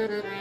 Quisimos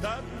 that